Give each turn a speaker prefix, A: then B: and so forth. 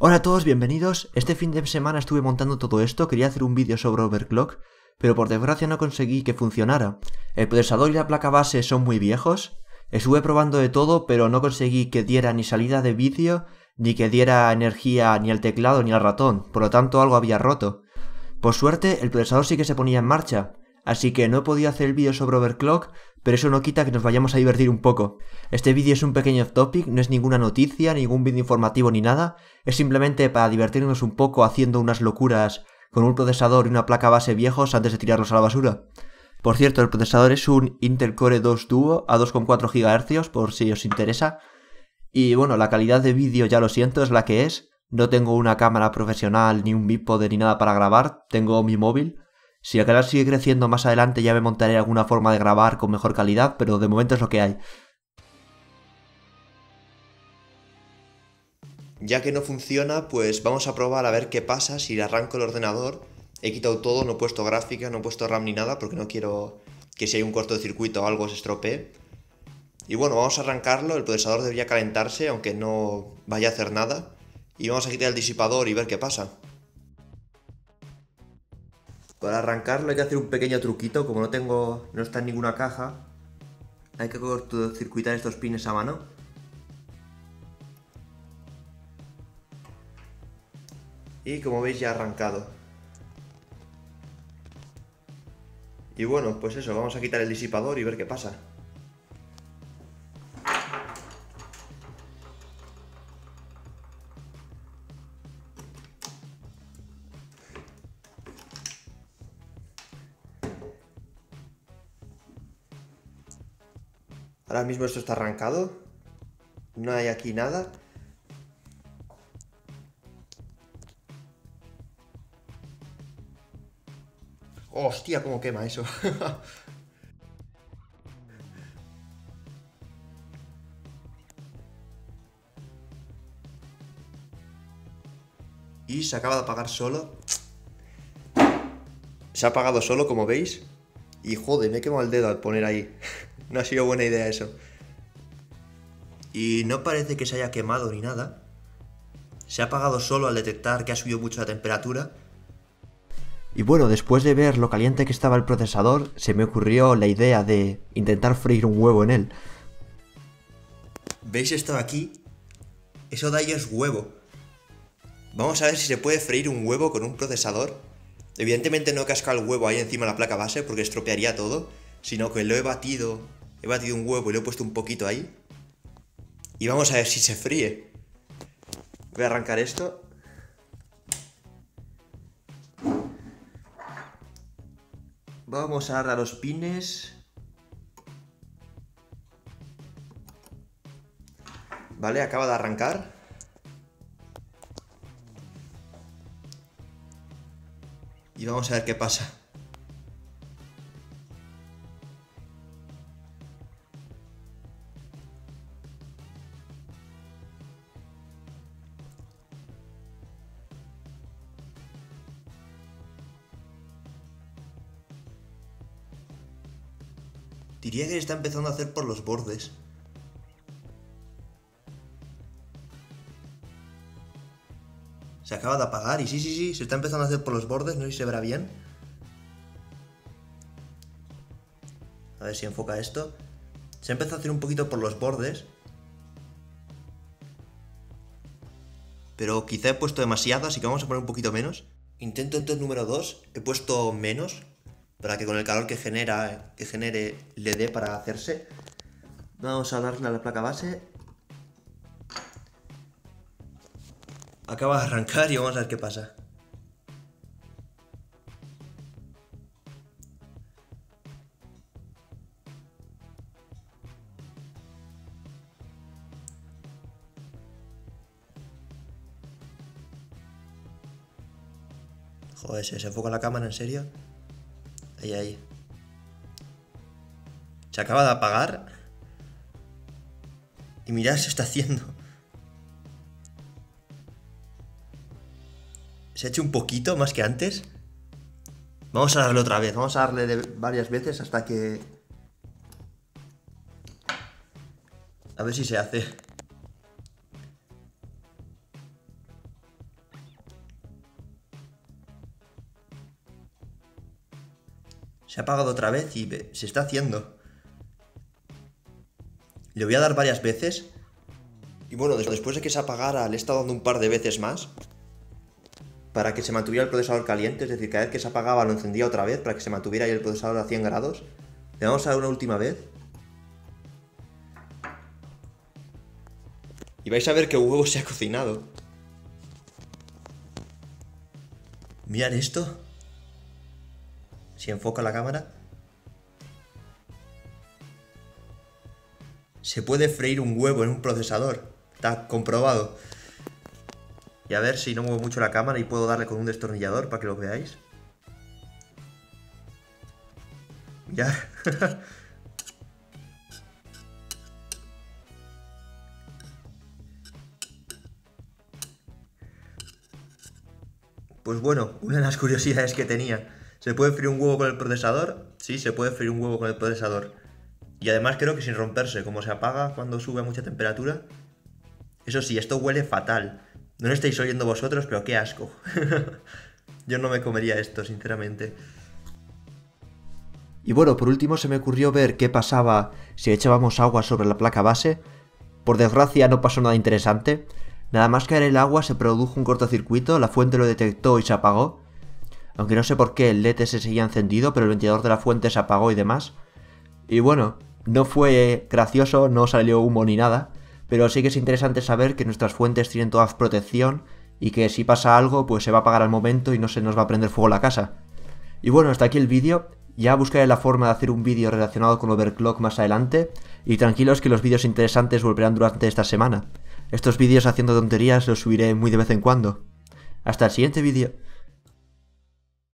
A: Hola a todos, bienvenidos. Este fin de semana estuve montando todo esto, quería hacer un vídeo sobre overclock, pero por desgracia no conseguí que funcionara. El procesador y la placa base son muy viejos. Estuve probando de todo, pero no conseguí que diera ni salida de vídeo, ni que diera energía ni al teclado ni al ratón, por lo tanto algo había roto. Por suerte, el procesador sí que se ponía en marcha, así que no he podido hacer el vídeo sobre overclock, pero eso no quita que nos vayamos a divertir un poco. Este vídeo es un pequeño topic, no es ninguna noticia, ningún vídeo informativo ni nada, es simplemente para divertirnos un poco haciendo unas locuras con un procesador y una placa base viejos antes de tirarlos a la basura. Por cierto, el procesador es un Intel Core 2 Duo a 2,4 GHz, por si os interesa. Y bueno, la calidad de vídeo ya lo siento, es la que es. No tengo una cámara profesional, ni un bípode, ni nada para grabar, tengo mi móvil. Si el canal sigue creciendo más adelante ya me montaré alguna forma de grabar con mejor calidad, pero de momento es lo que hay.
B: Ya que no funciona, pues vamos a probar a ver qué pasa si le arranco el ordenador. He quitado todo, no he puesto gráfica, no he puesto RAM ni nada porque no quiero que si hay un cortocircuito o algo se estropee. Y bueno, vamos a arrancarlo, el procesador debería calentarse aunque no vaya a hacer nada. Y vamos a quitar el disipador y ver qué pasa. Para arrancarlo hay que hacer un pequeño truquito, como no tengo, no está en ninguna caja, hay que cortocircuitar estos pines a mano. Y como veis ya ha arrancado. Y bueno, pues eso, vamos a quitar el disipador y ver qué pasa. Ahora mismo esto está arrancado. No hay aquí nada. Hostia, cómo quema eso. y se acaba de apagar solo. Se ha apagado solo, como veis. Y joder, me he quemado el dedo al poner ahí. no ha sido buena idea eso. Y no parece que se haya quemado ni nada. Se ha apagado solo al detectar que ha subido mucho la temperatura.
A: Y bueno, después de ver lo caliente que estaba el procesador, se me ocurrió la idea de intentar freír un huevo en él.
B: ¿Veis esto aquí? Eso de ahí es huevo. Vamos a ver si se puede freír un huevo con un procesador. Evidentemente no he cascado el huevo ahí encima de la placa base porque estropearía todo, sino que lo he batido, he batido un huevo y lo he puesto un poquito ahí. Y vamos a ver si se fríe. Voy a arrancar esto. Vamos a darle a los pines. Vale, acaba de arrancar. Y vamos a ver qué pasa. Diría que se está empezando a hacer por los bordes. Se acaba de apagar y sí, sí, sí, se está empezando a hacer por los bordes, no sé si se verá bien. A ver si enfoca esto. Se empezado a hacer un poquito por los bordes. Pero quizá he puesto demasiado, así que vamos a poner un poquito menos. Intento entonces número 2, he puesto menos, para que con el calor que genera, que genere le dé para hacerse. Vamos a darle a la placa base Acaba de arrancar y vamos a ver qué pasa. Joder, ¿se enfoca la cámara en serio? Ahí, ahí. Se acaba de apagar. Y mirad, se está haciendo. Se ha hecho un poquito más que antes. Vamos a darle otra vez. Vamos a darle varias veces hasta que... A ver si se hace. Se ha apagado otra vez y se está haciendo. Le voy a dar varias veces. Y bueno, después de que se apagara, le he estado dando un par de veces más. Para que se mantuviera el procesador caliente, es decir, cada vez que se apagaba lo encendía otra vez para que se mantuviera ahí el procesador a 100 grados. Le vamos a dar una última vez. Y vais a ver que huevo se ha cocinado. Mirad esto. Enfoca la cámara. Se puede freír un huevo en un procesador. Está comprobado. Y a ver si no muevo mucho la cámara y puedo darle con un destornillador para que lo veáis. Ya. pues bueno, una de las curiosidades que tenía. ¿Se puede freír un huevo con el procesador? Sí, se puede freír un huevo con el procesador. Y además creo que sin romperse, como se apaga cuando sube a mucha temperatura. Eso sí, esto huele fatal. No lo estáis oyendo vosotros, pero qué asco. Yo no me comería esto, sinceramente.
A: Y bueno, por último se me ocurrió ver qué pasaba si echábamos agua sobre la placa base. Por desgracia no pasó nada interesante. Nada más caer el agua se produjo un cortocircuito, la fuente lo detectó y se apagó. Aunque no sé por qué el LED se seguía encendido, pero el ventilador de la fuente se apagó y demás. Y bueno, no fue gracioso, no salió humo ni nada, pero sí que es interesante saber que nuestras fuentes tienen todas protección y que si pasa algo pues se va a apagar al momento y no se nos va a prender fuego la casa. Y bueno, hasta aquí el vídeo, ya buscaré la forma de hacer un vídeo relacionado con Overclock más adelante y tranquilos que los vídeos interesantes volverán durante esta semana. Estos vídeos haciendo tonterías los subiré muy de vez en cuando. Hasta el siguiente vídeo.